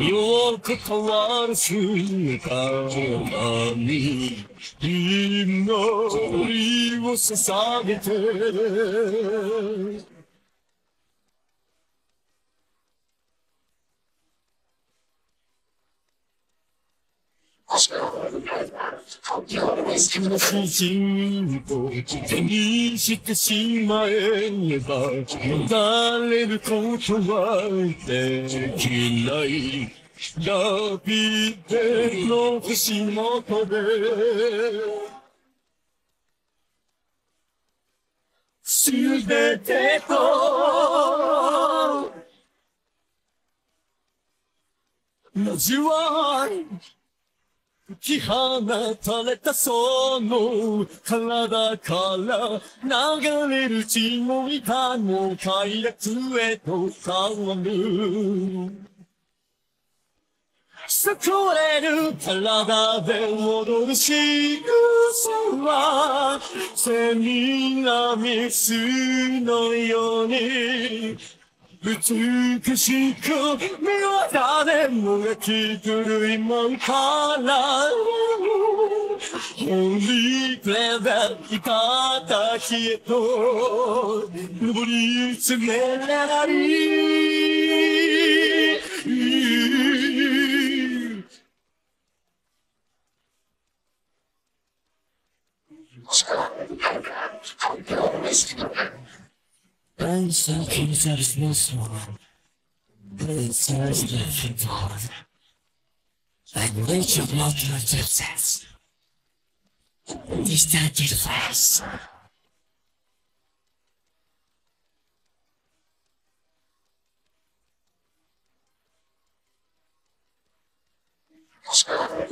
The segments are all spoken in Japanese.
よく変わる姿に祈りを捧げて主人を手にしてしまえば逃れることはできないラビデの星元ですべてと交わるき放たれたその体から流れる血の板の快楽へと変わる。そこれる体で踊る仕草はセミナミスのように美しく目は誰もが気狂いもんから。ホリープレベル生た日へと登り詰めらり And sometimes I feel small, but inside I feel hard. I'm a mountain of success. They started fast. Let's go.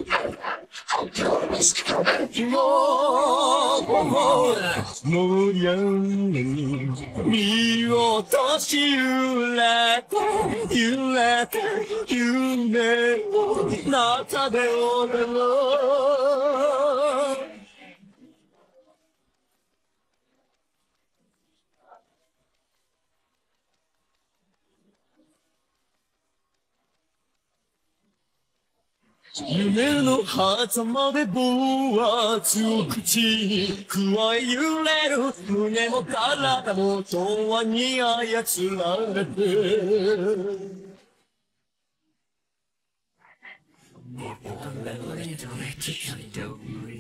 もうやんに見落とし揺れて揺れて夢の中で俺の夢の狭間で棒は強く口に加え揺れる胸も体も永遠に操られて。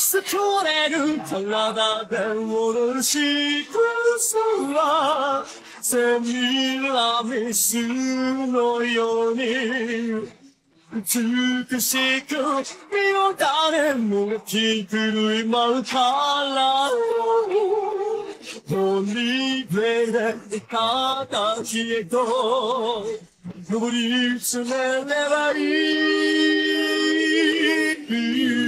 これる体で踊る仕草はセミラミスのように美しく身を誰もが気狂い舞うからホリープレイで形へと登り詰めればいい